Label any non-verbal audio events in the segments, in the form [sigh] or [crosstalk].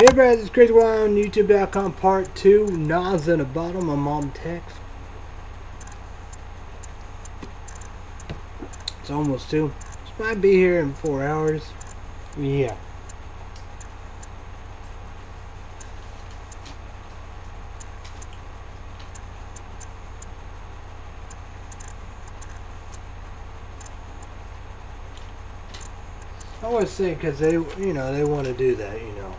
Hey everybody, this is Crazy Wyatt on YouTube.com part 2. NOS in the bottom, my mom text. It's almost 2. This might be here in 4 hours. Yeah. I always think because they, you know, they want to do that, you know.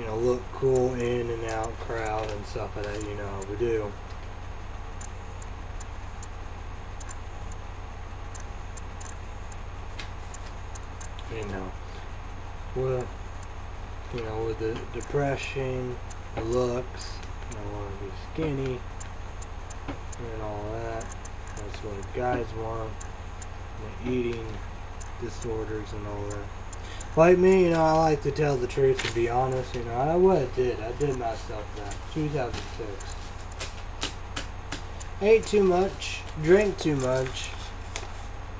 You know, look cool in and out crowd and stuff like that, you know, we do. You know, with, you know, with the depression, the looks, you know, want to be skinny, and all that. That's what guys want. The eating disorders and all that. Like me, you know, I like to tell the truth and be honest. You know, I what I did. I did myself that. 2006. Ate too much, drank too much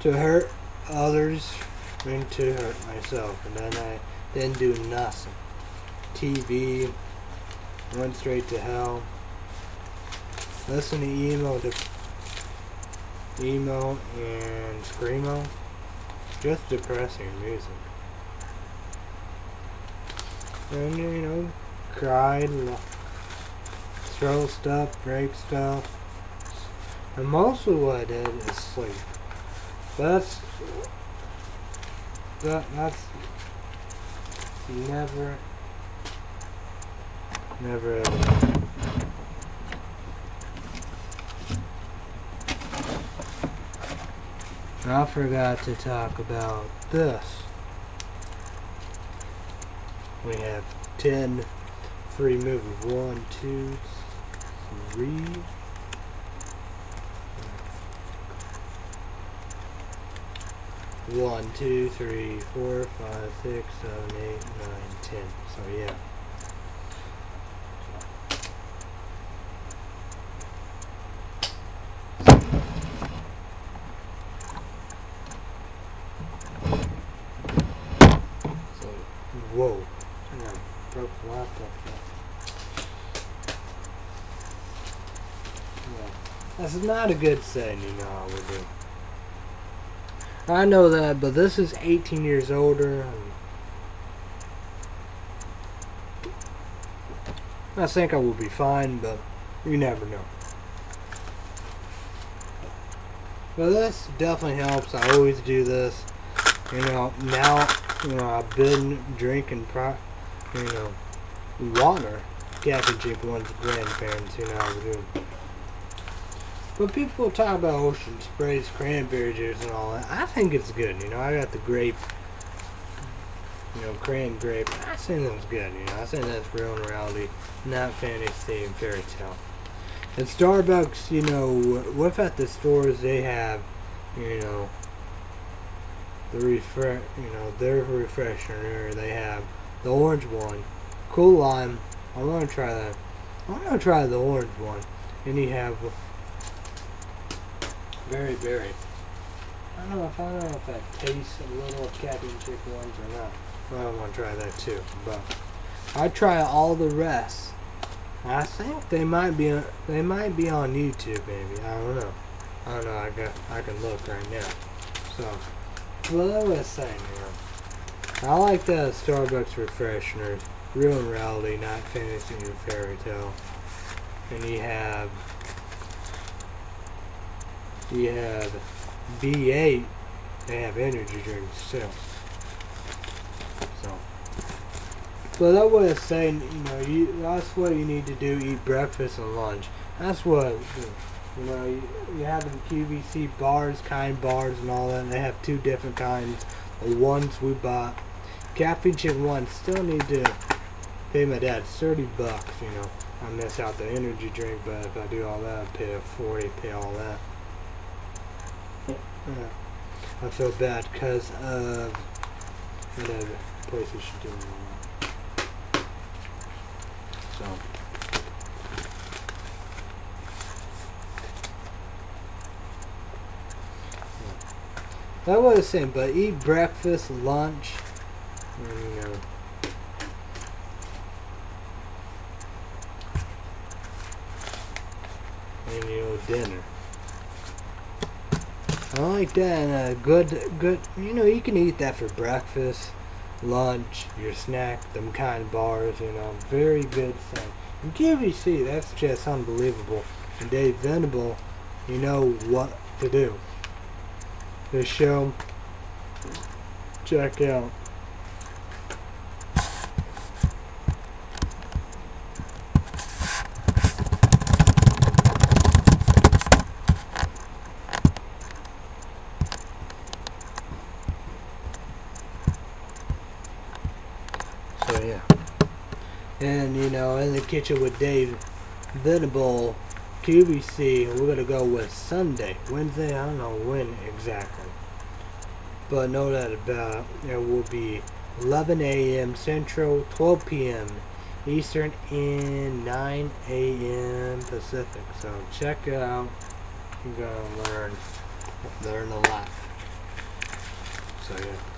to hurt others and to hurt myself. And then I didn't do nothing. TV, went straight to hell. Listen to emo, to emo and screamo. Just depressing music. And you know, cried, throw stuff, break stuff. And mostly what I did is sleep. That's that that's never never ever I forgot to talk about this. We have 10 free movies. One, two, three. One, two, three, four, five, six, seven, eight, nine, ten. So yeah. So, whoa. Yeah, broke the laptop. Yeah. That's not a good saying, you know. I know that, but this is 18 years older. I think I will be fine, but you never know. But this definitely helps. I always do this. You know, now, you know, I've been drinking, pro you know, water. Captain Jake one's grandparents, you know how we do. But people talk about ocean sprays, cranberry juice, and all that. I think it's good. You know, I got the grape, you know, cran grape. I think that's good. You know, I think that's real in reality, not fantasy and fairy tale. At Starbucks, you know, what at the stores they have, you know, the refresh, you know, their refresher. They have the orange one, cool lime. I want to try that. I want to try the orange one, and you have very berry. I don't know if I don't know if that tastes a little of Captain Chick ones or not. I want to try that too, but I try all the rest. I think they might be they might be on YouTube, maybe. I don't know. I don't know. I got I can look right now. So, well, I was saying, you know, I like the Starbucks refreshers, real reality, not fantasy or fairy tale. And you have you have V8. They have energy drinks too. So, but that was saying, you know, you, that's what you need to do: eat breakfast and lunch. That's what, you know, you, you have in QVC bars, kind bars, and all that. And they have two different kinds. The ones we bought, caffeine chip one, still need to pay my dad thirty bucks. You know, I miss out the energy drink, but if I do all that, I pay a forty, pay all that. I feel bad because of whatever PlayStation doing So. That was the same, but eat breakfast, lunch, you know. And you know, dinner. I like that. And a good, good. You know, you can eat that for breakfast, lunch, your snack, them kind of bars. You know, very good thing. And QVC, that's just unbelievable. And Dave Venable, you know what to do. This show, check out. So yeah. And you know, in the kitchen with Dave Venable, QVC, we're gonna go with Sunday, Wednesday. I don't know when exactly, but know that about it will be 11 a.m. Central, 12 p.m. Eastern, and 9 a.m. Pacific. So check it out. You're gonna learn learn a lot. So yeah.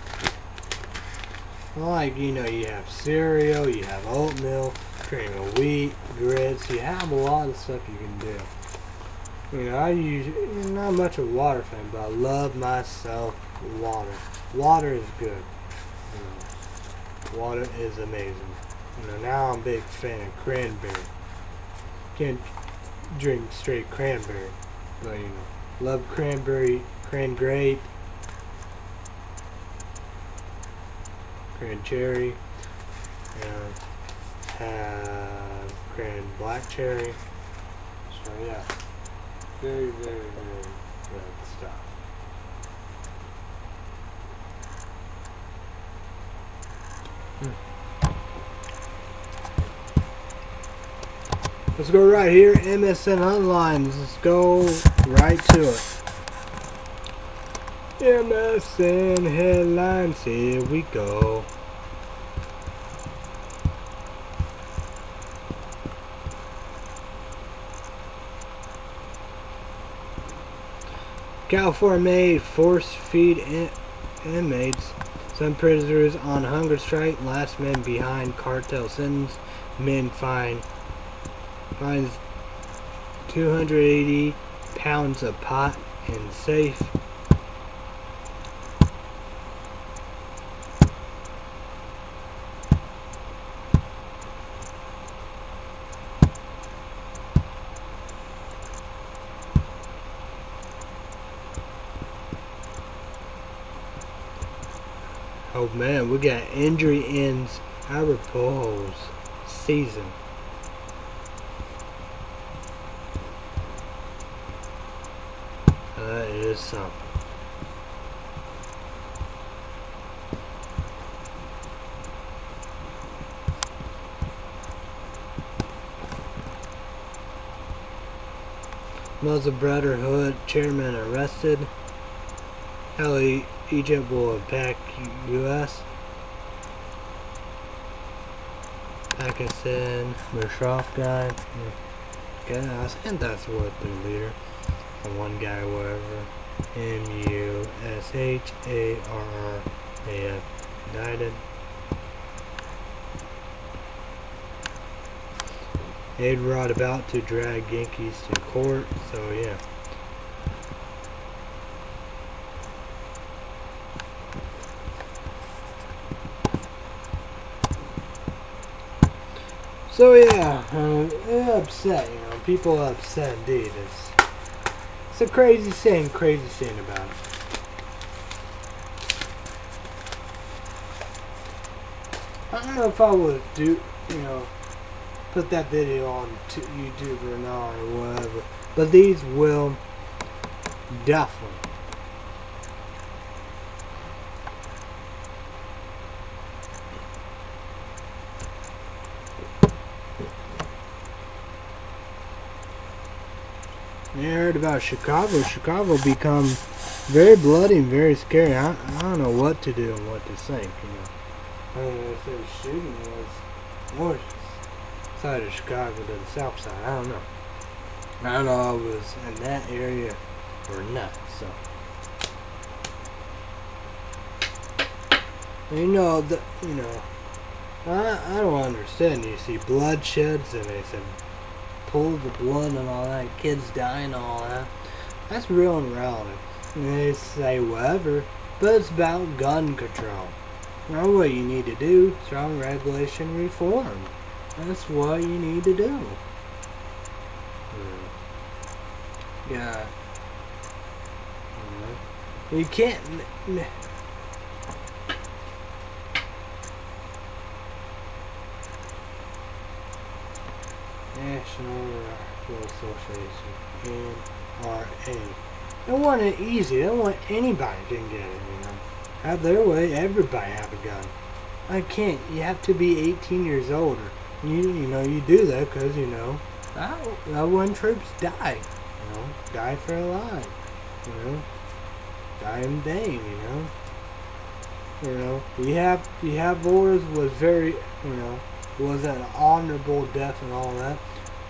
Like, you know, you have cereal, you have oatmeal, cream of wheat, grits, you have a lot of stuff you can do. You know, I use, not much of a water fan, but I love myself water. Water is good. You know, water is amazing. You know, now I'm a big fan of cranberry. Can't drink straight cranberry, but you know, love cranberry, cran grape, cran cherry, and have cran black cherry. So yeah, very, very, very good stuff. Hmm. Let's go right here, MSN Headlines. Let's go right to it. MSN Headlines, here we go. California made force feed in inmates. Some prisoners on hunger strike. Last men behind cartel sentence. Men find finds 280 pounds of pot in safe. Man, we got injury ends Arapahoe's season. That is something. Muslim Brotherhood chairman arrested. How E- Egypt will attack U.S. Pakistan, Musharraf guy. Yeah, and that's what their leader. The one guy, whatever. M U S H A R R A F. United. A-Rod about to drag Yankees to court, so yeah. So yeah, uh, upset, you know, people are upset indeed. It's, it's a crazy thing, crazy thing about it. I don't know if I would do, you know, put that video on YouTube or not or whatever, but these will definitely. You heard about Chicago. Chicago become very bloody and very scary. I, I don't know what to do and what to think. You know, I don't know if the shooting was more side of Chicago than the south side. I don't know. I don't know it was in that area or not. So you know the you know I I don't understand. You see bloodsheds and they said pull the blood and all that, kids dying and all that. That's real and relative. And they say whatever, but it's about gun control. Now what you need to do, strong regulation reform. That's what you need to do. Yeah. You can't. National Rifle Association, NRA. It easy. They want anybody can get it, you know. Have their way, everybody have a gun. I can't. You have to be 18 years old. Or you, you know, you do that because, you know, that, when troops die. You know, die for a lie. You know, die in vain, you know. You know, we have, we have wars was very, you know, was an honorable death and all that.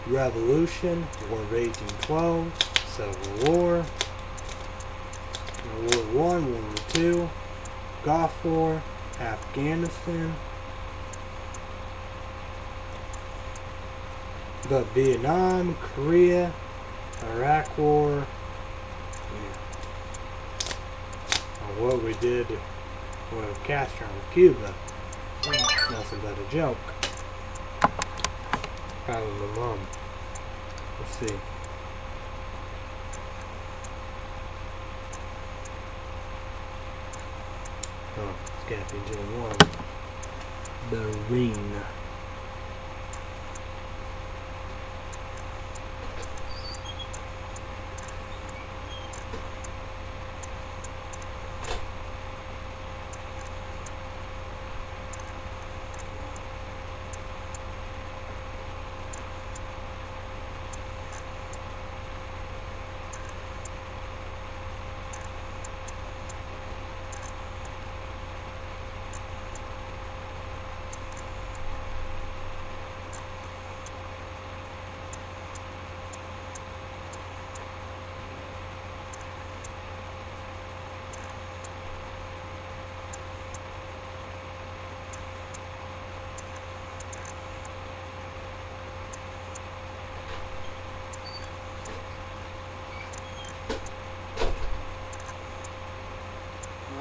Revolution, War of 1812, Civil War, World War One, World War Two, Gulf War, Afghanistan, but Vietnam, Korea, Iraq War, yeah. what we did with Castro in Cuba, nothing but a joke. Probably my mom. Let's see. Oh, Scappy Gen 1. The ring.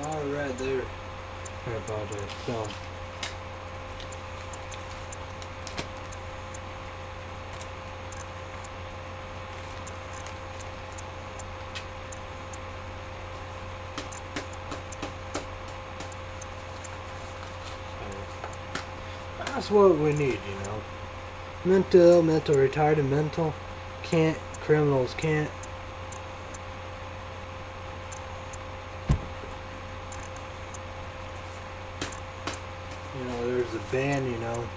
Alright there. I apologize. That's what we need, you know. Mental, mental retarded, mental can't, criminals can't, there's a ban, you know,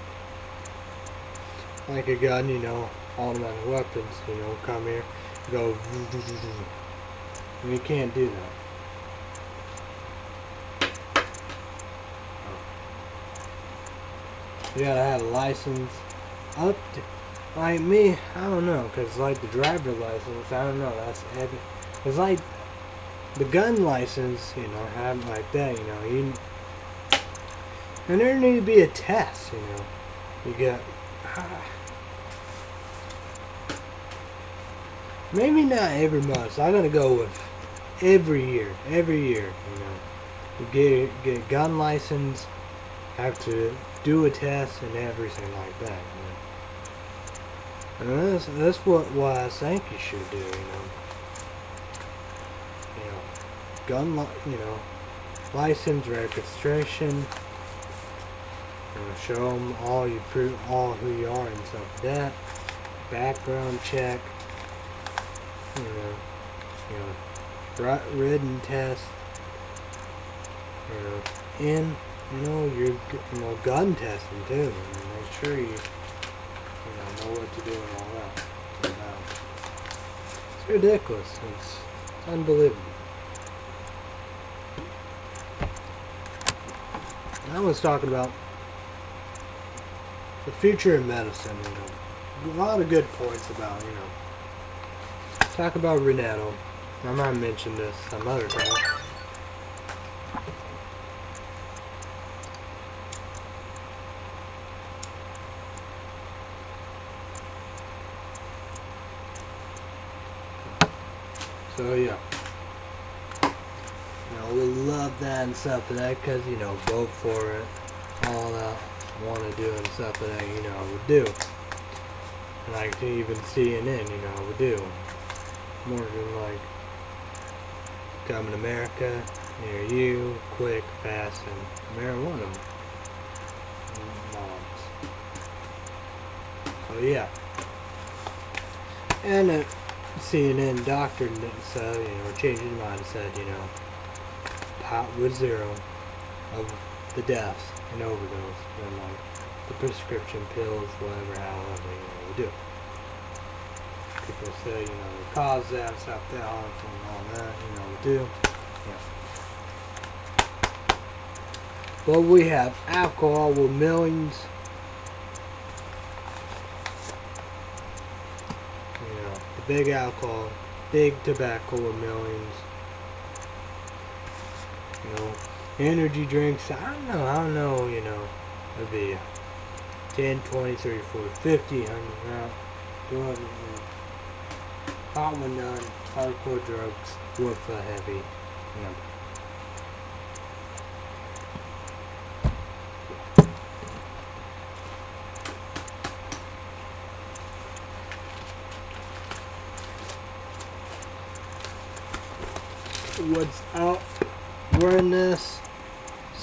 like a gun, you know, automatic weapons, you know, come here, go, and you can't do that. You gotta have a license up to, like me, I don't know, cause like the driver license, I don't know, that's heavy. It's like the gun license, you know, have like that, you know, you and there need to be a test, you know. You get. [sighs] maybe not every month. I'm gonna go with every year. Every year, you know. You get get a gun license, have to do a test and everything like that. You know? And that's that's what what I think you should do. You know. You know, gun you know, license registration. Show them all you prove all who you are and stuff like that. Background check. You know, you know, ri- written test. You know, and you know your you know gun testing too. Mean, make sure you you know know what to do and all that. It's ridiculous. It's unbelievable. I was talking about the future in medicine, you know, a lot of good points about, you know, talk about Renato. I might mention this some other time. So yeah. You know, we love that and stuff for that because, you know, vote for it, all that want to do and stuff that, you know, would do. And I can even CNN, you know, would do. More than like, come to America, near you, quick, fast, and marijuana moms. So yeah. And uh, CNN doctor said, you know, changed his mind and said, you know, pot was zero of the deaths and overdose than like the prescription pills, whatever, however, you know, we do. People say, you know, the cause that, stop that, all that, you know, we do. Yeah. But we have alcohol with millions. You know, the big alcohol, big tobacco with millions. You know, energy drinks, I don't know, I don't know, you know, it'd be 10, 20, 30, 40, 50, 100, now, 200, hot one done, hardcore drugs a heavy number. What's up? Wearing this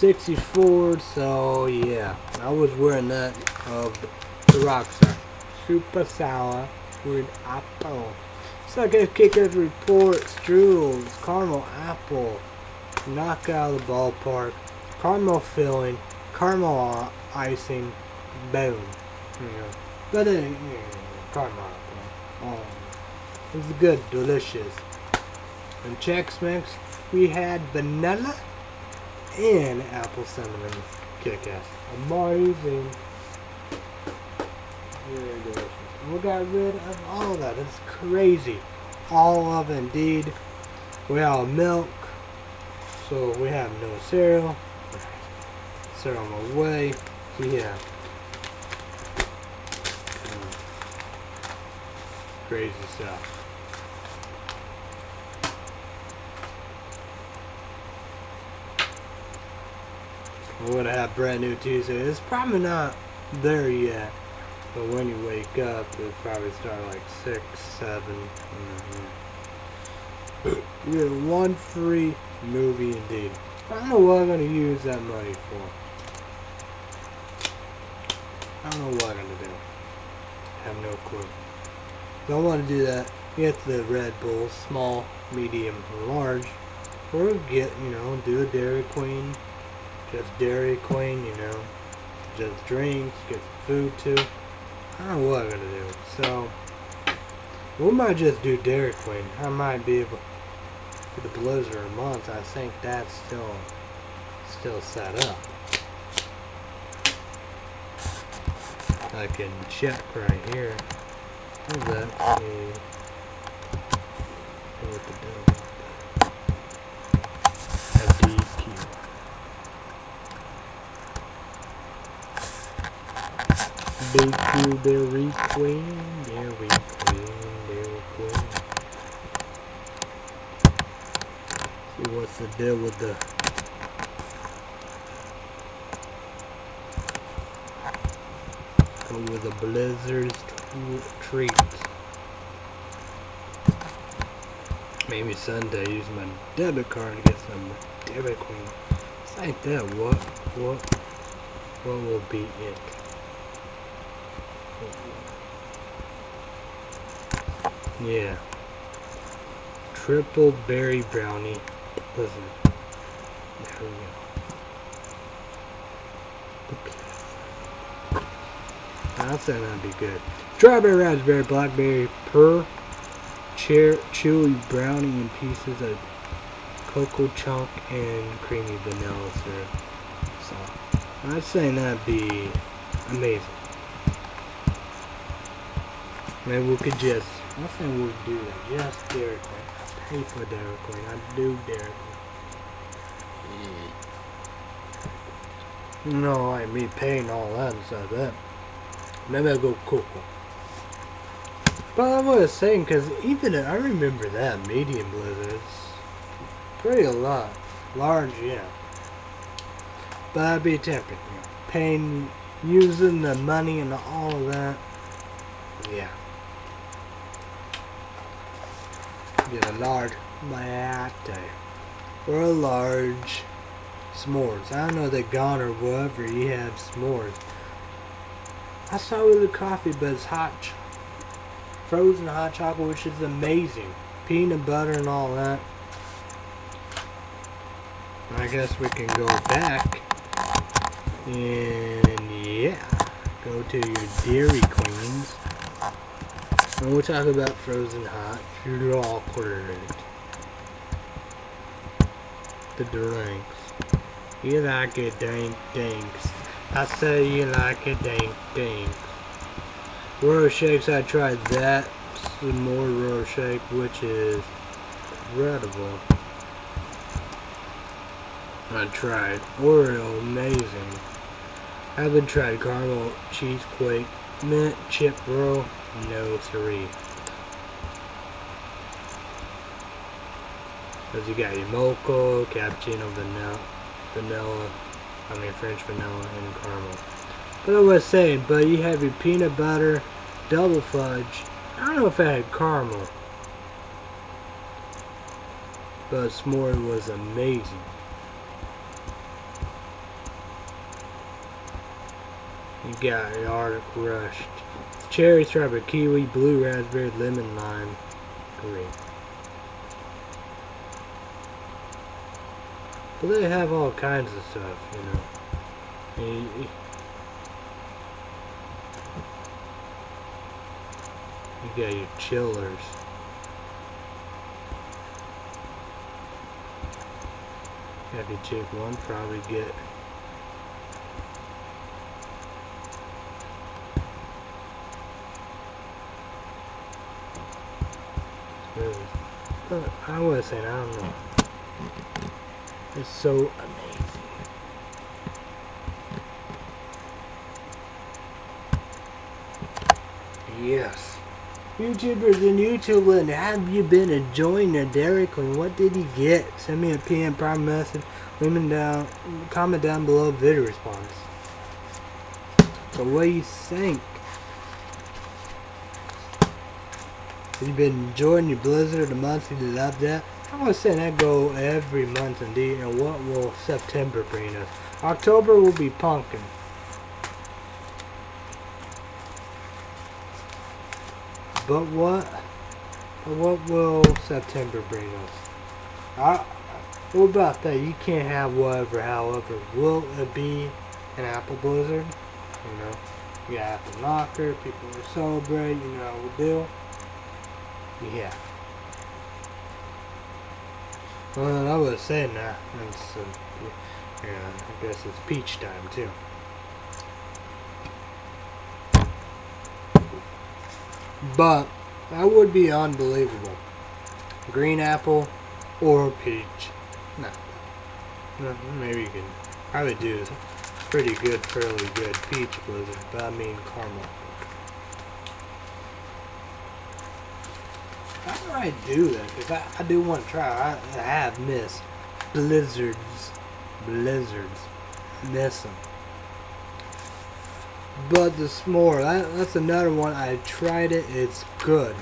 64, so yeah, I was wearing that of the Rockstar. Super sour with apple. Sucker kickers report strudels, caramel apple, knock out of the ballpark, caramel filling, caramel uh, icing, boom. Yeah. But it, yeah, caramel apple. Um, oh, it's good, delicious. And Chex Mix, we had vanilla and apple cinnamon Kit Kat. Amazing. Very delicious. We got rid of all of that. It's crazy. All of indeed. We have milk. So we have no cereal. Cereal on the way. Yeah. Mm. Crazy stuff. We're gonna have brand new Tuesday. It's probably not there yet, but when you wake up, it'll probably start like six, seven. Mm-hmm. You get one free movie indeed. I don't know what I'm gonna use that money for. I don't know what I'm gonna do. I have no clue. Don't want to do that. Get the Red Bull, small, medium, large, or get you know do a Dairy Queen just Dairy Queen, you know, just drinks, get food too. I don't know what I'm gonna do. So we might just do Dairy Queen. I might be able for the Blizzard month. I think that's still still set up. I can check right here. That? Okay. What to do? Dairy Queen, Berry Queen, Berry Queen. See what's the deal with the with the Blizzard's treat. Maybe Sunday use my debit card to get some Dairy Queen. It's like that. What what what will be it? Yeah. Triple berry brownie. Listen. There we go. Okay. Think that'd be good. Strawberry, raspberry, blackberry, pear, cher chewy brownie, and pieces of cocoa chunk and creamy vanilla syrup. So, I'd say that'd be amazing. Maybe we could just, I we would do that. Just Dairy Queen. I pay for Dairy Queen. I do Dairy Queen. You know, like me paying all that and stuff that. Maybe I'll go Cocoa. But I was saying, because even I remember that medium blizzards, pretty a lot, large, yeah. But I'd be tempted, you know, paying, using the money and all of that, yeah. Get a large latte or a large s'mores. I know that gone or whatever you have s'mores. I saw with the coffee, but it's hot, frozen hot chocolate, which is amazing. Peanut butter and all that. I guess we can go back and yeah, go to your Dairy Queens. And we'll talk about frozen hot chocolate. The drinks. You like it, dank dinks. I say you like it, dank dinks. Royal Shakes, I tried that. Some more Royal Shake, which is incredible. I tried Oreo, amazing. I haven't tried caramel cheese quake, mint chip roll, no three. Cause you got your mocha, cappuccino, vanilla, vanilla, I mean French vanilla, and caramel. But I was saying, but you have your peanut butter, double fudge. I don't know if I had caramel, but s'more was amazing. You got your Arctic Rush, cherry, strawberry, kiwi, blue raspberry, lemon, lime, green. But they have all kinds of stuff, you know. You, you- you got your chillers. Your chick one probably get Really. I was saying, I don't know. It's so amazing. Yes. YouTubers and YouTube land, have you been enjoying the Dairy Queen? What did you get? Send me a PM prime message. Me down, comment down below video response. So what do you think? Have you been enjoying your Blizzard the month you love that? I was saying that go every month indeed, and what will September bring us? October will be pumpkin. But what? But what will September bring us? I, what about that? You can't have whatever, however. Will it be an apple blizzard? You know, you got apple knocker, people will celebrate, you know, what we do. Yeah. Well, I was saying that. It's, uh, yeah, I guess it's peach time too. But that would be unbelievable. Green apple or peach. No. maybe you can probably do pretty good, fairly good peach blizzard, but I mean caramel. I do that? Because I, I do want to try. I, I have missed blizzards. Blizzards. Miss them. But the s'more, that, that's another one. I tried it. It's good.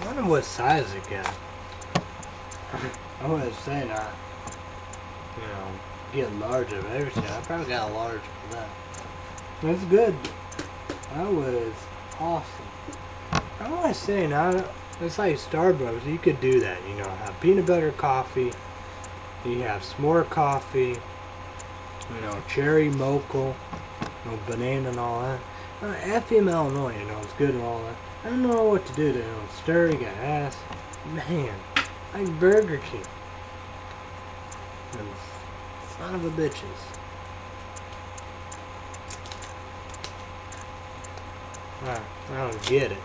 I wonder what size it got. I was saying I, you know, get large of everything. I probably got a large for that. That's good. That was awesome. I was saying, I, it's like Starbucks. You could do that. You know, have peanut butter coffee. You have s'more coffee. You know, cherry mocha. You know, banana and all that. Uh, FM Illinois, you know, it's good and all that. I don't know what to do. They don't stir. You got ass. Man, like Burger King. And son of a bitches. I, I don't get it.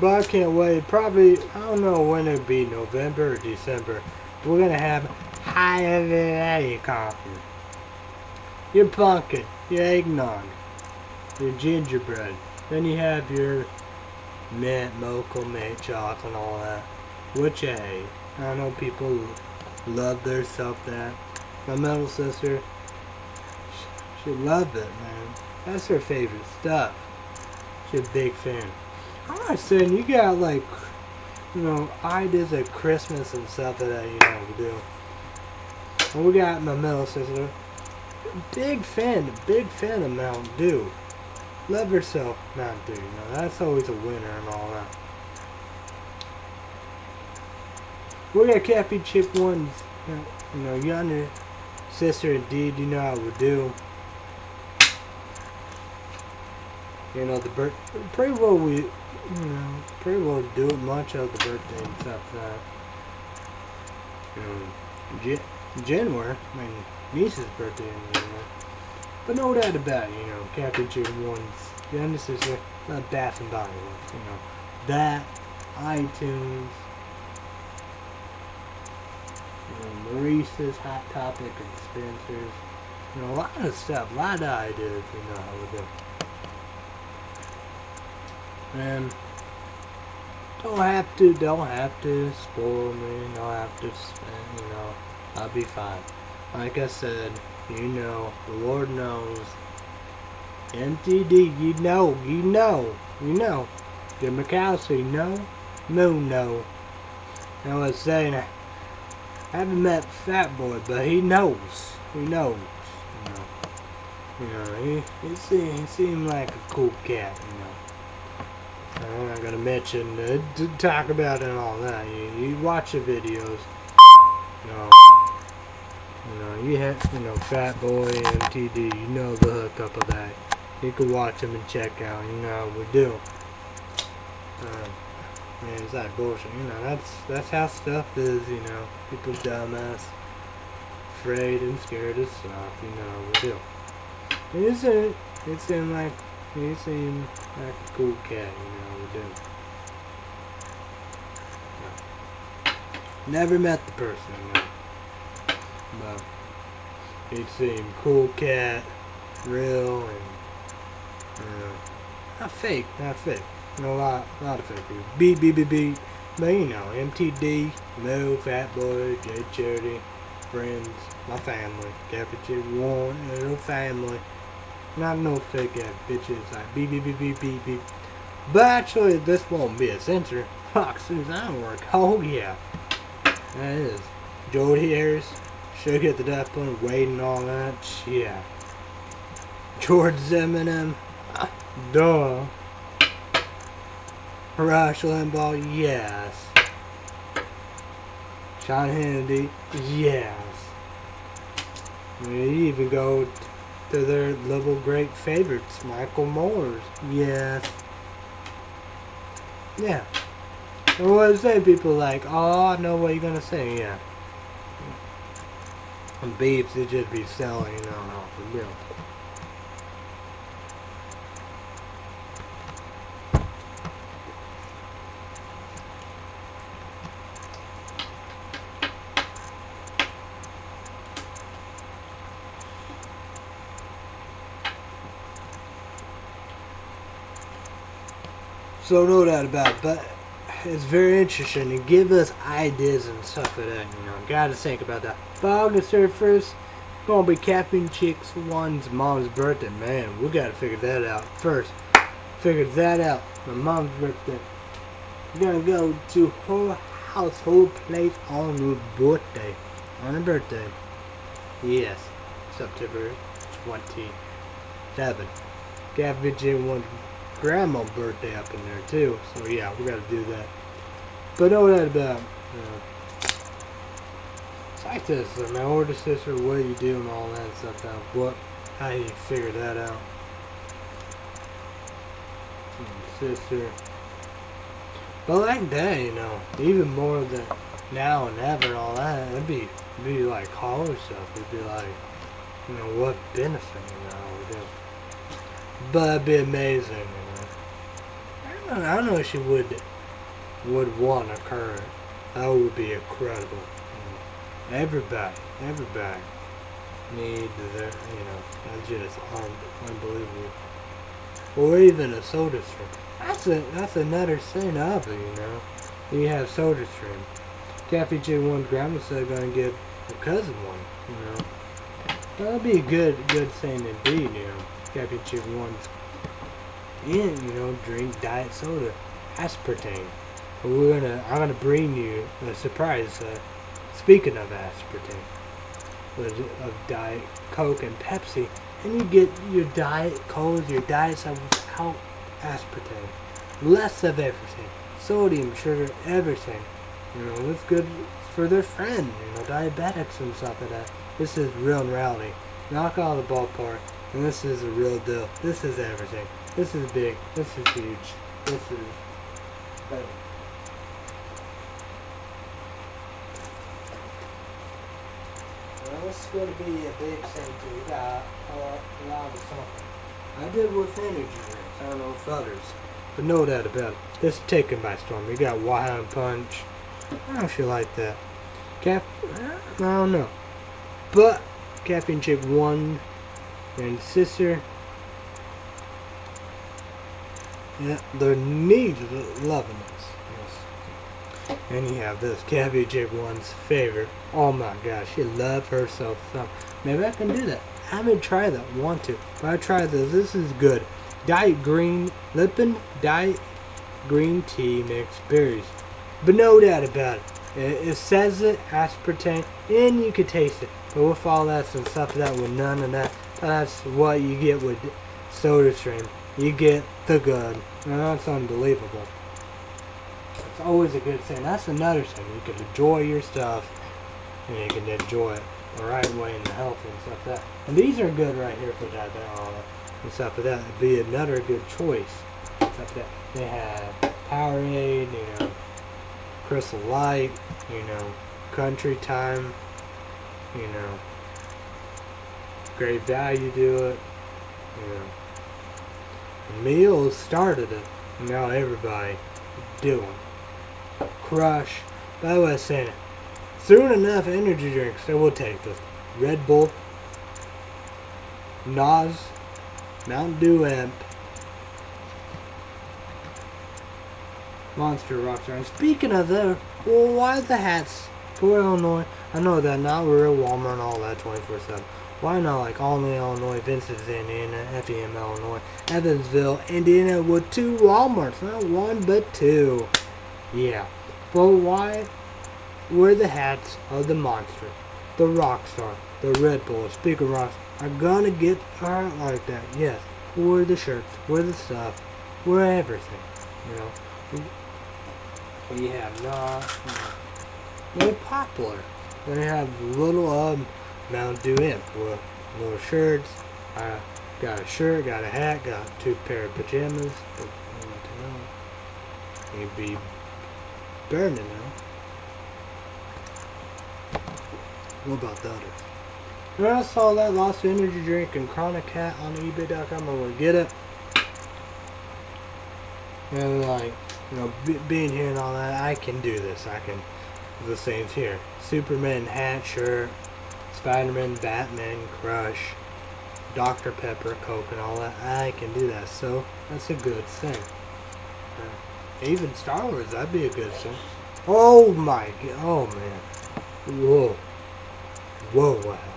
But I can't wait. Probably, I don't know when it'll be, November or December. We're gonna have high coffee. Your pumpkin, your eggnog, your gingerbread. Then you have your mint, mocha, mint chocolate, and all that. Which, hey, I know people love their stuff that. My middle sister, she loved it, man. That's her favorite stuff. She's a big fan. I'm not saying you got like, you know, ideas at Christmas and stuff that you know we do. And we got my middle sister, big fan, big fan of Mountain Dew. Love herself Mountain Dew. You know, that's always a winner and all that. We got Cappy Chip ones. You know, younger sister indeed, you know how we do. You know, the birth, pretty well we, you know, pretty well do it much of the birthday and stuff that. You know, Jan- January, my niece's birthday in January. But no doubt about it, you know, Captain June one's, the younger sister, not Bath and Body you know. That, iTunes, you know, Maurice's Hot Topic and Spencer's. You know, a lot of stuff, a lot of ideas, you know, how we do. And don't have to, don't have to spoil me, don't have to, spend, you know, I'll be fine. Like I said, you know, the Lord knows. MTD, you know, you know, you know. Jim you no. Moon, no. I was saying, I haven't met Fat Boy, but he knows. He knows. You know, you know he, he, seemed, he like a cool cat, you know. I'm not gonna mention, uh, to talk about it and all that. You, you watch the videos, you know. You know, you have, you know, Fat Boy, MTD, you know the hookup of that. You can watch them and check out, you know how we do. Uh, man, it's that bullshit, you know, that's, that's how stuff is, you know. People dumbass, afraid and scared of stuff, you know we do. It isn't, it seemed like, he seemed like a cool cat, you know we do. No. Never met the person, you know. But he seemed cool cat, real, and uh, not fake, not fake. You a lot, a lot of fake people. Beat, beat, beat, beat. But you know, MTD, Mo, Fat Boy, J Charity, friends, my family, Capital One, little family. Not no fake ass bitches like beep, beep, beep, beep, beep, beep. But actually, this won't be a censor. Fuck, Suzanne work. Oh yeah, that is. Jodi Arias, should get the death point, Wade and all that. Yeah. George Zimmerman. Duh. Rush Limbaugh. Yes. John Hannity. Yes. We even go to their little great favorites, Michael Moores. Yes. Yeah. And what I say, people like, oh, I know what you're gonna say. Yeah and beeps they just be selling, you know, off the bill. So no doubt about it, but it's very interesting to give us ideas and stuff like that, you know. Gotta think about that. August 31st, gonna be Captain Chicks One's mom's birthday. Man, we gotta figure that out first. Figure that out. My mom's birthday. We're gonna go to her household place on her birthday. On her birthday. Yes. September 27th. Captain Chicks One's grandma's birthday up in there too. So yeah, we gotta do that. But know that about. Uh, like my older sister, what do you do and all that stuff out. What, how you figure that out? Sister. But like that, you know, even more than now and ever and all that, it'd be, it'd be like college stuff. It'd be like, you know, what benefit, you know. But it'd be amazing. I don't know if she would would want a current. That would be incredible. Everybody, everybody need their, you know, that's just un- unbelievable. Or even a soda stream. That's a that's another thing of you know. You have soda stream. Cafe J one grandma said gonna give a cousin one, you know. That'd be a good good thing indeed, you know. Cafe J one's in, you know, drink diet soda. Aspartame. But we're gonna I'm gonna bring you a surprise, uh, speaking of aspartame of diet coke and Pepsi and you get your diet coke, your diet stuff without aspartame. Less of everything. Sodium, sugar, everything. You know, it's good for their friend, you know, diabetics and stuff like that. This is real reality. Knock out of the ballpark, and this is a real deal. This is everything. This is big. This is huge. This is better. Well, it's going to be a big thing too. We got a lot of something. I did with energy drinks. I don't know if others. But no doubt about it. This is taken by storm. We got Wild Punch. I don't feel like that. Cap, I don't know. But Caffeine Chip 1 and Sister. Yeah, their needs loving this. Yes. And you have this Chip 1's favorite. Oh my gosh, she loves herself some. Maybe I can do that. I haven't tried that. Want to. But I tried this. This is good. Diet green, Lipton diet green tea mixed berries. But no doubt about it. It, it says it, aspartame, and you can taste it. But with all that and stuff that with none of that, that's what you get with SodaStream. You get the good. And that's unbelievable. It's always a good thing. That's another thing. You can enjoy your stuff and you can enjoy it the right way and the healthy and stuff like that. And these are good right here for that and stuff like that. It'd be another good choice. Like that. They have Powerade, you know, Crystal Light, you know, Country Time, you know, Great Value do it, you know. Meals started it, now everybody doing. Crush. By the way, saying it. Soon enough energy drinks, they will take this. Red Bull, NOS, Mountain Dew Amp, Monster Rockstar. And speaking of that, well, why the hats for Illinois? I know that not real Walmart and all that 24-7. Why not like Olney, Illinois, Vincennes, Indiana, FEM, Illinois, Evansville, Indiana with two Walmarts, not one but two. Yeah. But why were the hats of the monster, the Rockstar, the Red Bull, Speaker Rocks are gonna get hurt like that? Yes. Wear the shirts, wear the stuff, wear everything. You know. We have not. They're popular. They have little um Mountain Dew Amp with little shirts. I got a shirt, got a hat, got two pair of pajamas. But, you you'd be burning now. What about the others? When I saw that Lost Energy Drink and Chronic Cat on eBay.com, I'm gonna get it. And like, you know, be, being here and all that, I can do this. I can, the same here. Superman hat, shirt, Spider-Man, Batman, Crush, Dr. Pepper, Coke, and all that. I can do that, so that's a good thing. Uh, even Star Wars, that'd be a good thing. Oh my oh man. Whoa. Whoa, what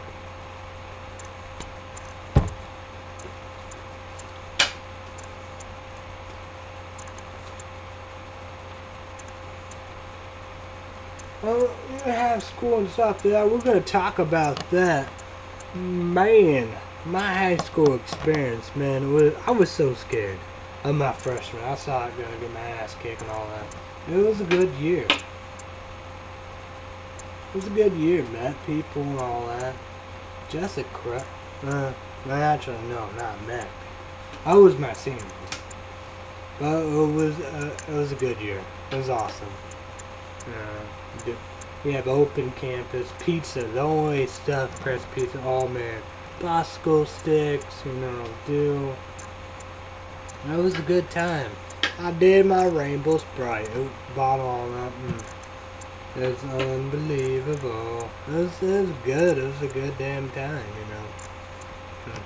Well, have school and stuff that we're gonna talk about that. Man, my high school experience, man, was I was so scared of my freshman. I saw it gonna get my ass kicked and all that. It was a good year. It was a good year, met people and all that. Jessica, uh, actually no, not met. I was my senior, but it was uh, it was a good year. It was awesome. Uh, we have open campus pizza, the only stuff pressed pizza. Oh man, Bosco sticks, you know, do. It was a good time. I did my rainbow sprite. Oop, bought all that. Mm. It's unbelievable. This is good. It was a good damn time, you know.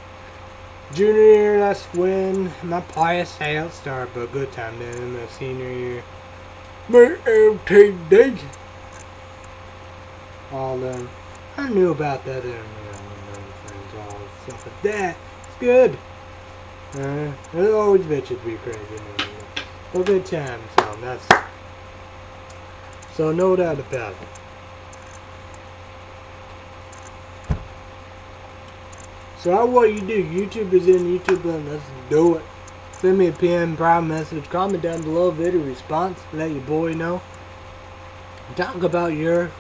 Junior year, that's when my pious sales started, but good time then in my senior year. My MTD. All them. I knew about that and all stuff like that. It's good. Uh, there's always bitches be crazy. Well, good times. So that's so no doubt about it. So what you do? YouTube is in YouTube and let's do it. Send me a PM private message, comment down below, video response, let your boy know. Talk about your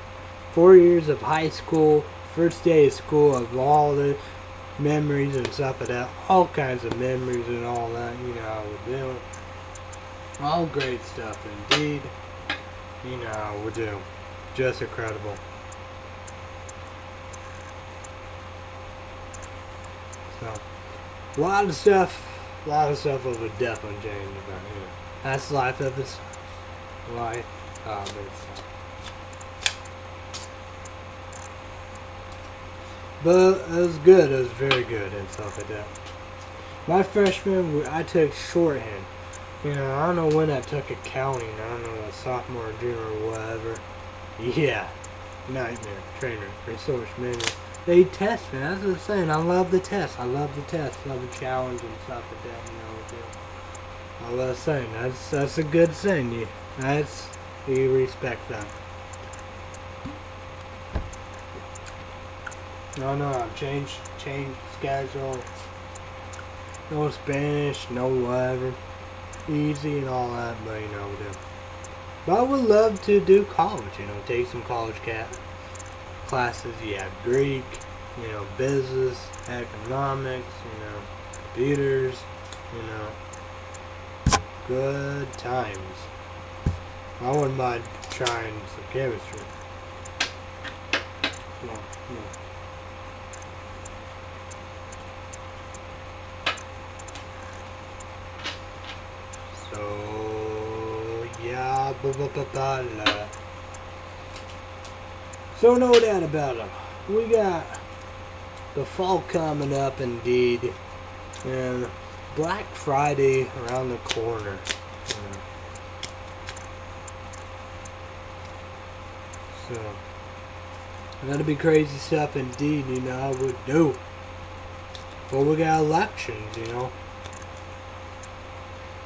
four years of high school, first day of school, of all the memories and stuff like that. All kinds of memories and all that, you know, doing. All great stuff indeed. You know we do. Just incredible. So, a lot of stuff, a lot of stuff will definitely change about here. That's life of oh, its life of But was good. It was very good and stuff like that. My freshman, I took shorthand. You know, I don't know when I took accounting. I don't know, a sophomore, junior, or whatever. Yeah. Nightmare. Trainer. Resource manual. They test me. That's what I'm saying. I love the test. I love the test. Love the challenge and stuff like that. You know, all that's saying. That's that's a good thing. That's you respect that. No, no, I've changed changed schedule. No Spanish, no whatever easy and all that, but you know, but I would love to do college, you know, take some college cat classes. You have Greek, you know, business, economics, you know, computers, you know, good times. I wouldn't mind trying some chemistry. Yeah, yeah. So, yeah, blah, blah, blah, blah. Eh. So, no doubt about it. We got the fall coming up indeed. And Black Friday around the corner. So, that'll be crazy stuff indeed, you know, I would do. But we got elections, you know.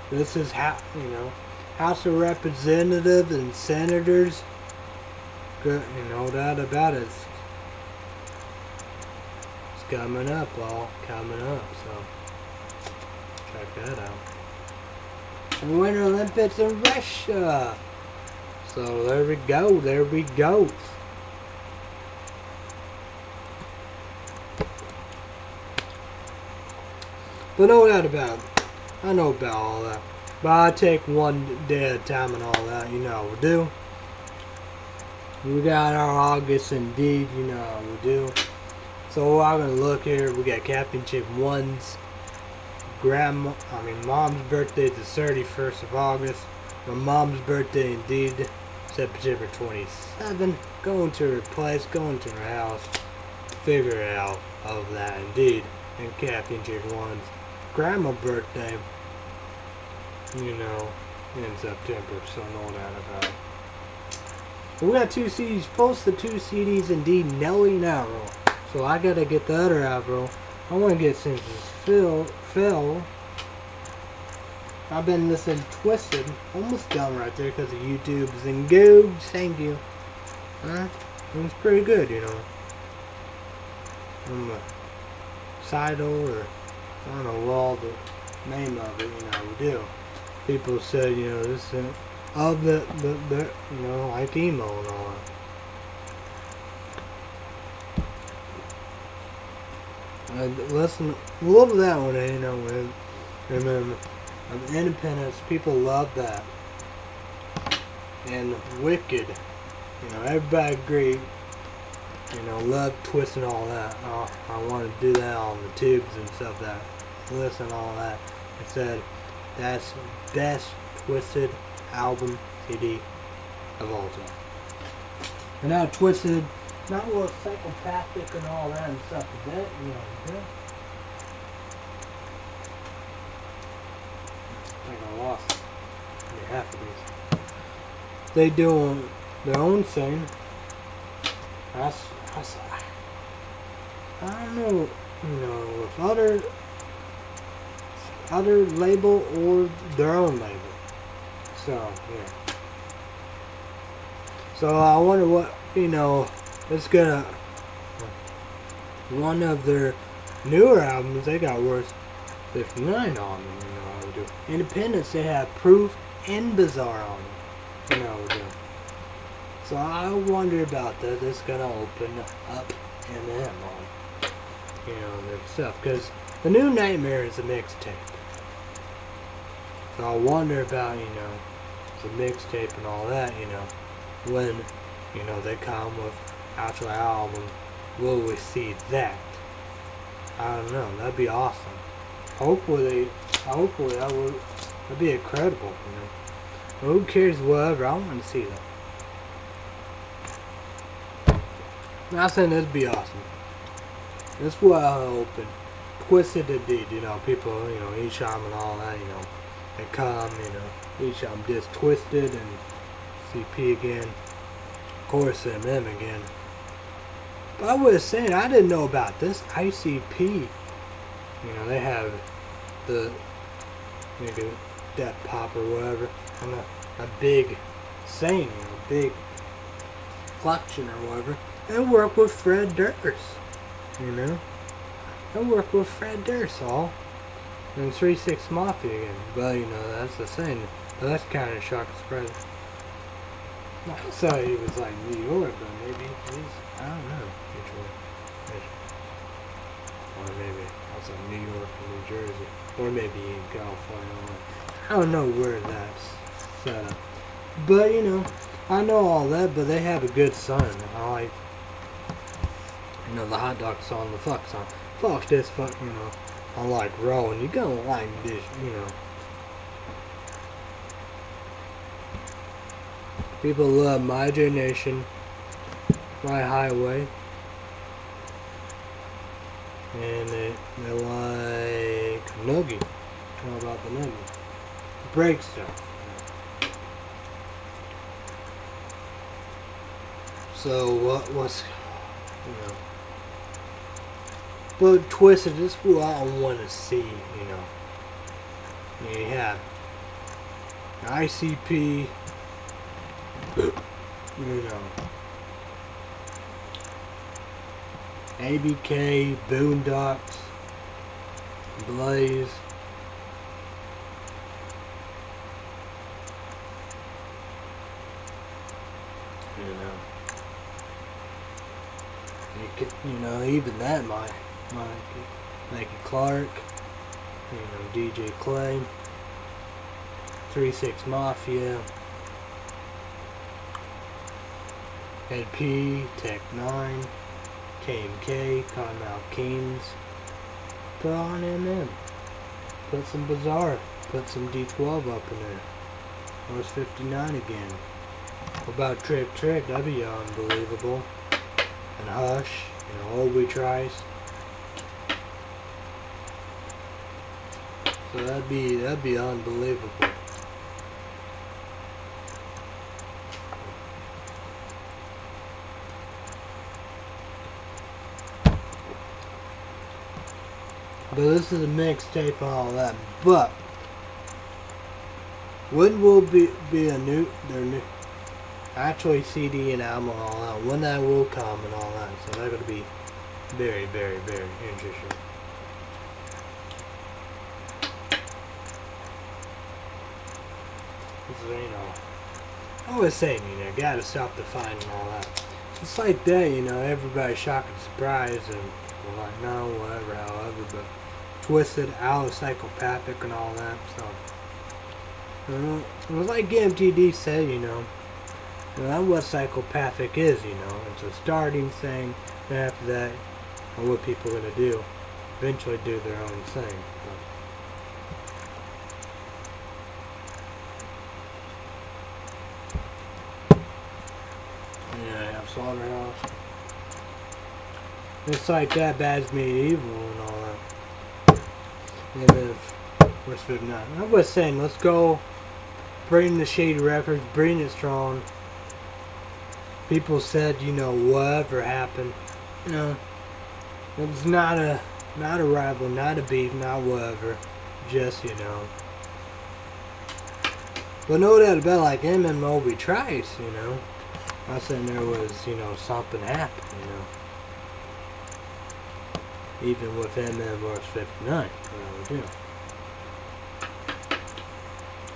This is how, you know, House of Representatives and Senators. Good, you know that about it. It's, coming up, all coming up, so check that out. And Winter Olympics in Russia. So there we go, there we go. But no doubt about it. I know about all that. But I take one day at a time and all that, you know we do. We got our August indeed, you know we do. So I'm gonna look here, we got Championship 1's grandma, I mean mom's birthday is the 31st of August. My mom's birthday indeed, September 27. Going to her place, going to her house, figure out of that indeed. And Captain Championship 1's grandma birthday you know, in September, so know that about it. we got two CDs, post the two CDs indeed Nelly Narrow. So I gotta get the other Avro. I wanna get since Phil Phil. I've been listening Twiztid. Almost done right there because of YouTube's and Googs. Thank you. Huh? It's pretty good, you know. From a Sidle or I don't know all the name of it, you know, we do people said, you know, this and of the, the, the, you know, like emo and all that. I listen, love that one, you know, with, then of Independence, people love that. And Wicked, you know, everybody agreed, you know, love Twist and all that. Oh, I want to do that on the tubes and stuff that, listen all that. I said, that's the best Twiztid album CD of all time. And now Twiztid, not real psychopathic and all that and stuff, but that, you know, yeah. I think I lost half of these. They do their own thing. That's, that's, I don't know, you know, with other, other label or their own label. So, yeah. So I wonder what, you know, it's gonna, one of their newer albums, they got worth 59 on them, you know, I would do. Independence, they have Proof and Bizarre on them, you know, I would do. So I wonder about that. It's gonna open up Eminem on, you know, their stuff. Because the new Nightmare is a mixtape. So I wonder about, you know, the mixtape and all that, you know, when, you know, they come with actual album, will we see that? I don't know. That'd be awesome. Hopefully, hopefully that would that'd be incredible. You know, who cares? Whatever. I want to see that. I think that'd be awesome. That's what I hope. And Twiztid indeed, you know, people, you know, each time and all that, you know, they come, you know, each time just Twiztid and CP again. Of course, MM again. But I was saying, I didn't know about this ICP. You know, they have the maybe that pop or whatever, and a, a big saying, you know, big collection or whatever and work with Fred Durst. You know? And work with Fred Durst all. And 3-6 Mafia again. But, you know, that's the thing. But that's kind of shock spread. I thought he was like New York, but maybe he's, I don't know, Detroit. Or maybe outside New York or New Jersey. Or maybe in California. I don't know where that's set up. But, you know, I know all that, but they have a good son. I like you know, the hot dog song, the fuck song. Fuck this fuck, you know. I like Rollin'. you're gonna like this, you know. People love my generation, my highway. And they, they like Nookie. How about the Nookie? Break stuff. So what what's you know but Twiztid is who I want to see, you know. You have ICP, you know, ABK, Boondox, Blaze. You know, you, could, you know, even that might Mikey, Mikey Clark, you know, DJ Clay, 3-6 Mafia, Ed P, Tech 9, KMK, Kottonmouth Kings, put on MM, put some Bizarre, put some D12 up in there, North 59 again. About Trick Trick? That'd be unbelievable. And Hush, know, Old We Tries. So that'd be that'd be unbelievable. But this is a mixtape and all that. But when will be be a new their new actually CD and album and all that when that will come and all that. So they're gonna be very, very, very interesting. You know, I always saying, you know, gotta stop the fighting and all that. It's like that, you know, everybody's shocked and surprised and we're like, no, whatever, however, but Twiztid, out psychopathic and all that, so. Uh, you know, it was like MTD said, you know, you know, that's what psychopathic is, you know. It's a starting thing, and after that, what people are going to do, eventually do their own thing. But, Slaughterhouse. It's like that Bad Meets Evil and all that. And then, where's 59? I was saying, let's go bring the Shady Records, bring it strong. People said, you know, whatever happened, you know, it was not a, not a rival, not a beef, not whatever. Just, you know. But no doubt about like and Obie Trice, you know. I said there was, you know, something happened, you know. Even with verse 59, you know, do.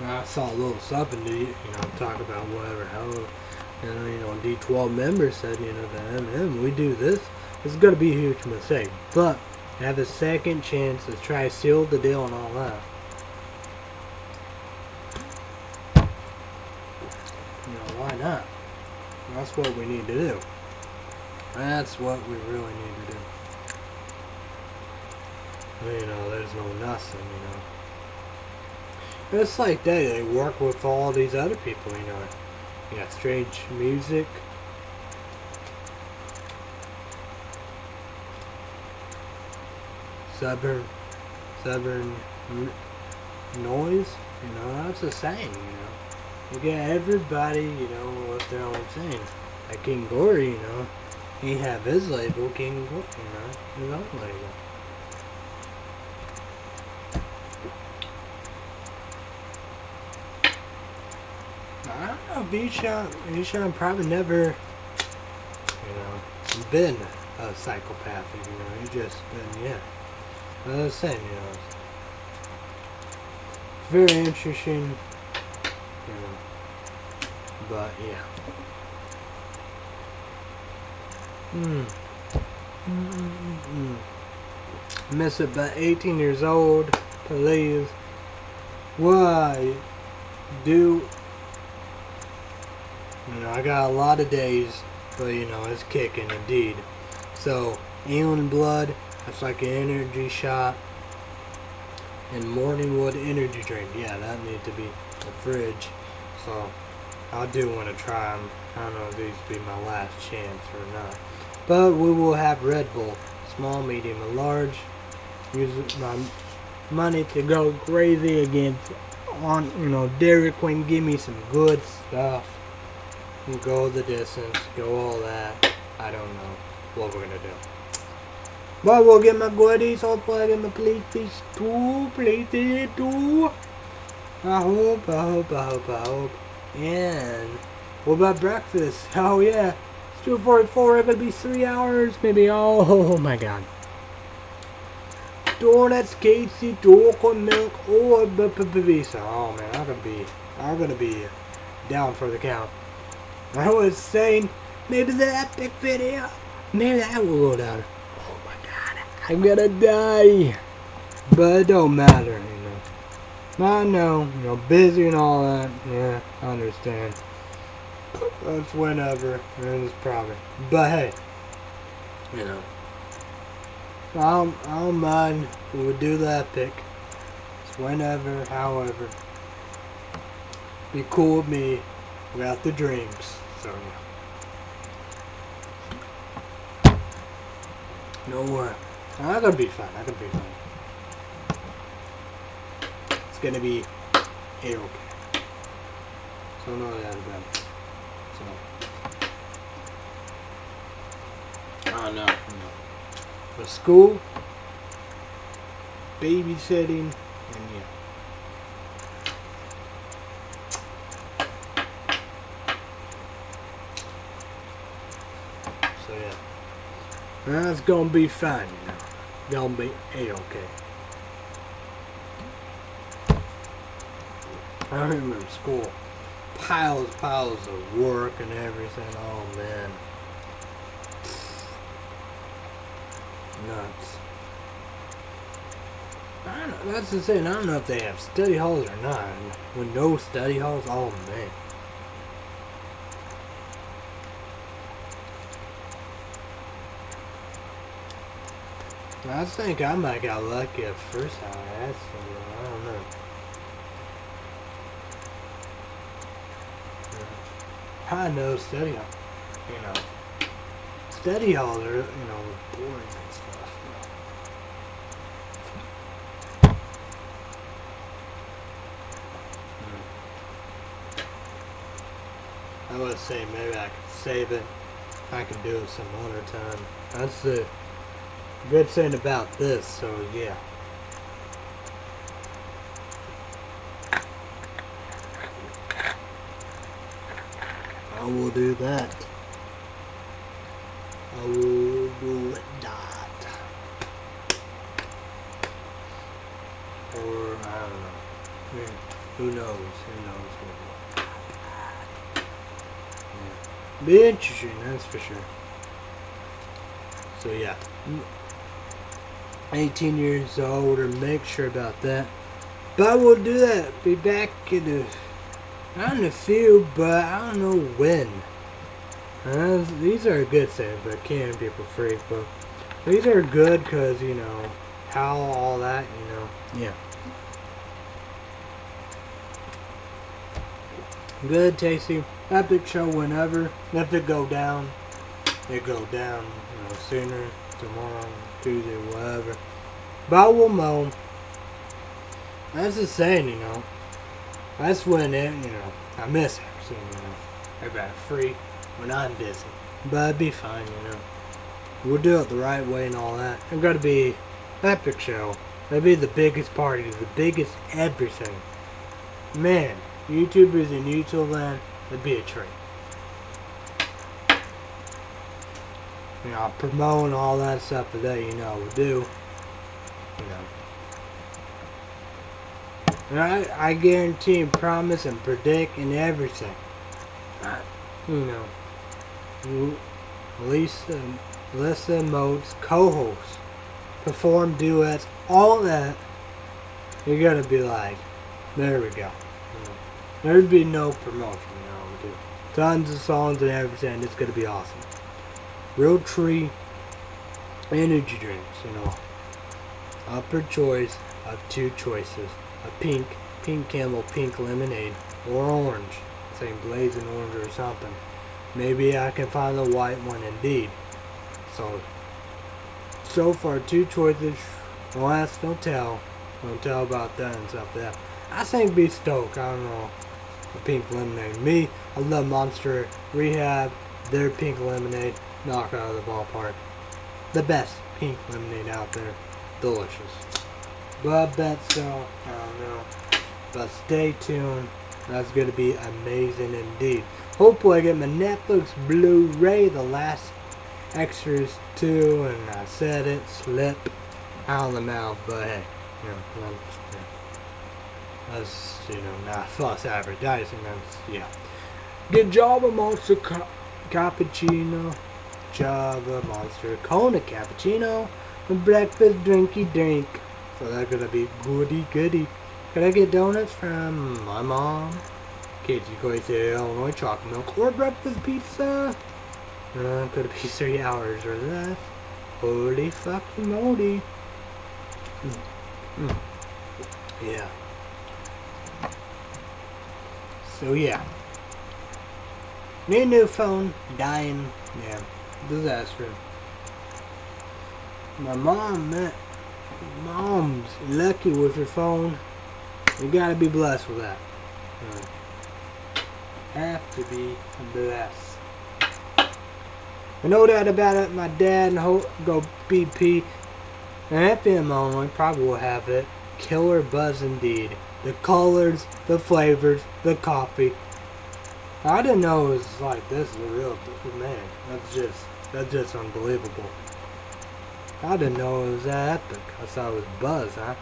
I saw a little something you know, talk about whatever, how, you know, you know, D12 members said, you know, that Eminem, we do this, it's going to be a huge mistake. But, have a second chance to try to seal the deal and all that. You know, why not? That's what we need to do. That's what we really need to do. You know, there's no nothing, you know. It's like they, They work with all these other people, you know. You got strange music. Southern, southern noise. You know, that's the same. You know, you got everybody. You know with their own thing. Like King Gordy, you know, he have his label, King Gordy, you know, his own label. I don't know, probably never, you know, been a psychopath, you know, he just been, yeah. As I was saying, you know, very interesting, but yeah. Hmm. Mm -mm -mm Miss about 18 years old, please. Why do you know, I got a lot of days, but you know, it's kicking indeed. So, Alien Blood, that's like an energy shot. And Morningwood energy drink. Yeah, that needs to be the fridge. So, I do want to try them. I don't know if these will be my last chance or not. But we will have Red Bull. Small, medium, and large. Use my money to go crazy against on, you know, Dairy Queen. Give me some good stuff go the distance, go all that. I don't know what we're gonna do. But we'll get my goodies, I'll plug in my PlayStation 2, PlayStation 2. I hope, I hope, I hope, I hope. And what about breakfast? [laughs] Oh yeah, it's 2.44, it's gonna be 3 hours, maybe, oh, [laughs] my god. Donuts, Casey, Dork, milk, or pizza. Oh man, I'm gonna be, I'm gonna be down for the count. I was saying, maybe the epic video, maybe that will go down. Oh my god, I'm gonna die. But it don't matter. I know, you know, busy and all that. Yeah, I understand. That's whenever, and it's probably. But hey, you know. I don't, I don't mind. We would do the epic. It's whenever, however. Be cool with me without the dreams. So no worry. I'm gonna be fine. I'm gonna be fine. It's gonna be a okay. So no that about it. So oh no, no. But school, babysitting, and yeah. So yeah. That's gonna be fine, you know. Gonna be a-okay. I remember school. Piles, piles of work and everything. Oh man. Nuts. I don't that's the thing. I don't know if they have study halls or not. With no study halls, oh man. I think I might got lucky at first time I asked I know. Know you know. study halls are, you know, boring and stuff. I would say maybe I could save it. I can do it some other time. That's the good thing about this, so yeah. I will do that. I will do that. Or, I don't know. Yeah, Who knows? Who knows yeah. Be interesting, that's for sure. So yeah. 18 years old or make sure about that. But I will do that. Be back in the not in a few, but I don't know when. Uh, these are good things, but can be for free. But these are good because you know how all that, you know. Yeah. Good, tasty, epic show whenever. If it go down, it go down. You know, sooner, tomorrow, Tuesday, whatever. But I will moan. That's the saying, you know. That's when it, you know, I miss her. So, you know, everybody free when I'm busy. But it'd be fine, you know. We'll do it the right way and all that. It's got to be epic show. That'd be the biggest party, the biggest everything. Man, YouTubers in YouTube land, it'd be a treat. You know, promoting all that stuff that you know we do. You know. And I, I guarantee and promise and predict and everything. You know, Lisa, Lisa Moats, co-hosts, perform duets, all that. You're gonna be like, there we go. There'd be no promotion, you know. Do tons of songs and everything. It's gonna be awesome. Real tree energy drinks, you know. Upper choice of two choices a pink, pink camel, pink lemonade, or orange, say blazing orange or something. Maybe I can find the white one indeed. So, so far two choices. Ask, don't tell. Don't tell about that and stuff that. I think be stoked. I don't know. A pink lemonade. Me, I love Monster Rehab. Their pink lemonade. Knock out of the ballpark. The best pink lemonade out there. Delicious. But I bet so. I don't know. But stay tuned. That's going to be amazing indeed. Hopefully I get my Netflix Blu-ray, the last extras too, and I said it, slip out of the mouth, but hey, you know, that's, you know, not false advertising, that's, yeah. Good Java Monster ca Cappuccino, Java Monster Kona Cappuccino, breakfast drinky drink. So that's gonna be goody goody. Can I get donuts from my mom? Casey Coy say Illinois chocolate milk or breakfast pizza? Uh, could be three hours or less. Holy fucking moly. Mm. Mm. Yeah. So yeah. Need new phone. Dying. Yeah. Disaster. My mom met mom's lucky with her phone. You gotta be blessed with that. Have to be blessed. I know that about it. My dad and Ho go BP. And FM only probably will have it. Killer buzz indeed. The colors, the flavors, the coffee. I didn't know it was like this. The real man. That's just that's just unbelievable. I didn't know it was that epic. I thought it was Buzz. I,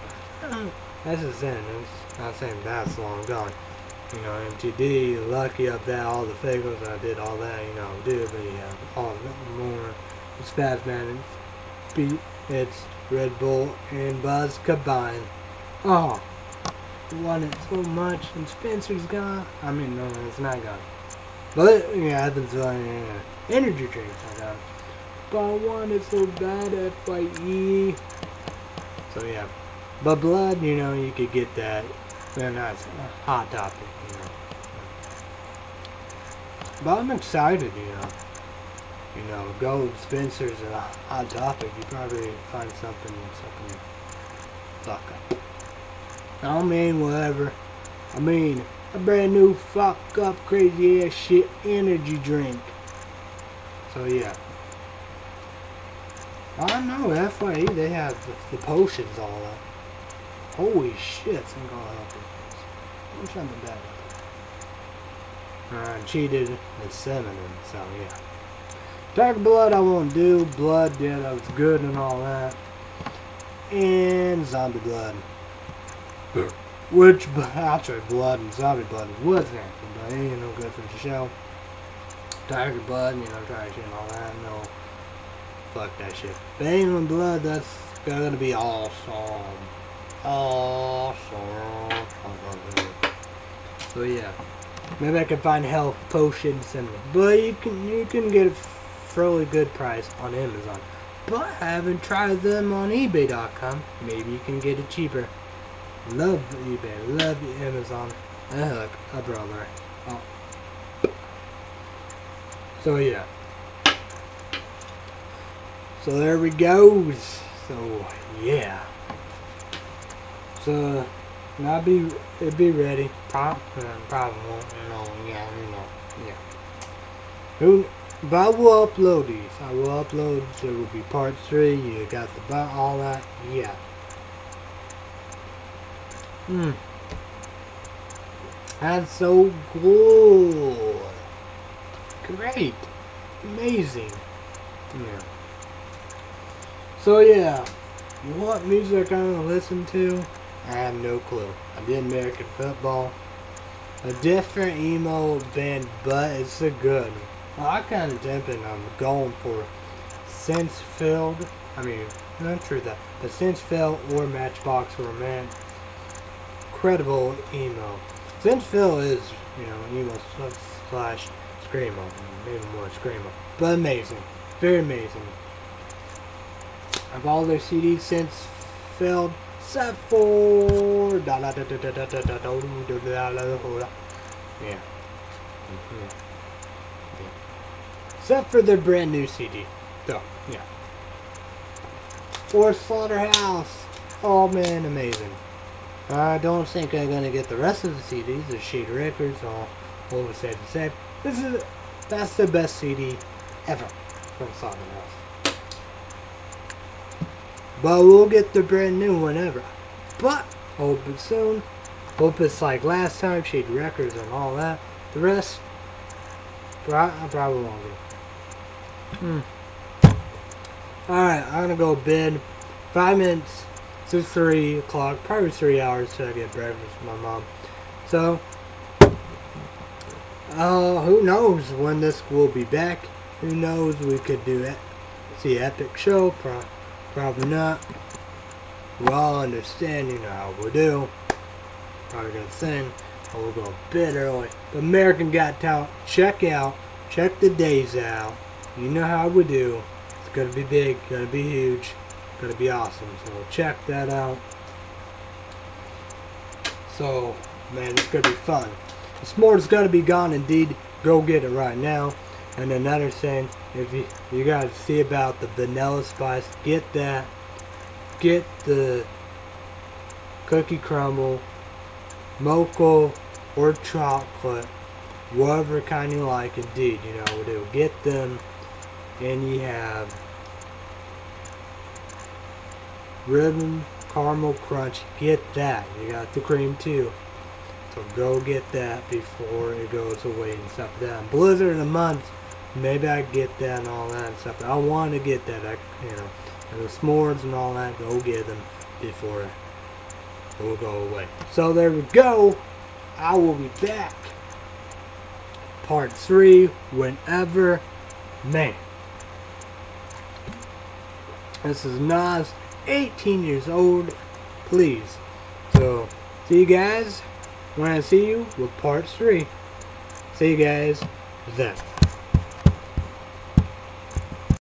that's just saying. It's not saying that's long gone. You know, MTD, lucky of that, all the figures, I did all that, you know, but yeah, all the more. It's Fast Man, it's Beat, it's Red Bull, and Buzz combined. Oh, wanted so much, and Spencer's gone. I mean, no, it's not gone. But, yeah, I've been uh, energy drinks I got. I wanted so bad FYE. So yeah. But blood, you know, you could get that. Then that's a hot topic, you know. But I'm excited, you know. you know, go to Spencer's and Hot Topic, you probably find something, something fuck up. I don't mean whatever. I mean a brand new fuck up crazy ass shit energy drink. So yeah. I know, FYE, they have the, the potions all up. Holy shit, some gonna help you. I'm trying to bad. I cheated at seven, and so yeah. Dark blood I won't do. Blood, yeah, that was good and all that. And zombie blood. Which, [laughs] I actually, blood and zombie blood was acting, but it ain't no good for the show. Tiger blood, you know, trash and all that, no. Fuck that shit. Banging blood, that's gonna be awesome. Awesome. So yeah. Maybe I can find health potions and but you can you can get a fairly good price on Amazon. But I haven't tried them on eBay.com. Maybe you can get it cheaper. Love eBay, love Amazon. And look, a brother. Oh. So yeah. So there we go. So yeah. So I'll be it'll be ready. Probably, probably won't. Know, yeah, you know, yeah. Who? But I will upload these. I will upload. There will be part three. You got the all that. Yeah. Hmm. That's so cool. Great. Amazing. Yeah. So yeah, You what music I'm gonna listen to? I have no clue. I did American football. A different emo band, but it's a good. Well, I kind of thinking I'm going for Senses Fail. I mean, not true that, but Senses Fail or Matchbox or Man incredible emo. Senses Fail is, you know, emo slash screamo, maybe more screamo, but amazing, very amazing. Of all their CDs Senses Fail, except for yeah. Except for their brand new CD. So, yeah. Or Slaughterhouse. Oh man, amazing. I don't think I'm gonna get the rest of the CDs. The Shady Records, all over said the same. This is that's the best CD ever from Slaughterhouse. But we'll get the brand new whenever. But hope it's soon. Hope it's like last time, Shady Records and all that. The rest, I probably won't get. Hmm. Alright, I'm gonna go bed. Five minutes to 3 o'clock, probably 3 hours till I get breakfast with my mom. So, uh, who knows when this will be back. Who knows, we could do it. See Epic Show, Pro probably not. We all understand, you know how we do. Probably gonna sing. I will go a bit early. But American Got Talent, check out, check the days out. You know how we do. It's gonna be big, gonna be huge. Gonna be awesome. So check that out. So, man, it's gonna be fun. The s'mores is gonna be gone indeed. Go get it right now. And another thing, if you you gotta see about the vanilla spice, get that. Get the cookie crumble, mocha, or chocolate, whatever kind you like. Indeed, you know, do get them, and you have Ribbon Caramel Crunch. Get that. You got the cream too. So go get that before it goes away and stuff that. Blizzard in a month, maybe I get that and all that and stuff. I want to get that, I, you know. And the s'mores and all that, go get them before it will go away. So there we go. I will be back. Part 3, whenever. Man. This is NOS 18 years old. Please. So, see you guys when I see you with part 3. See you guys then.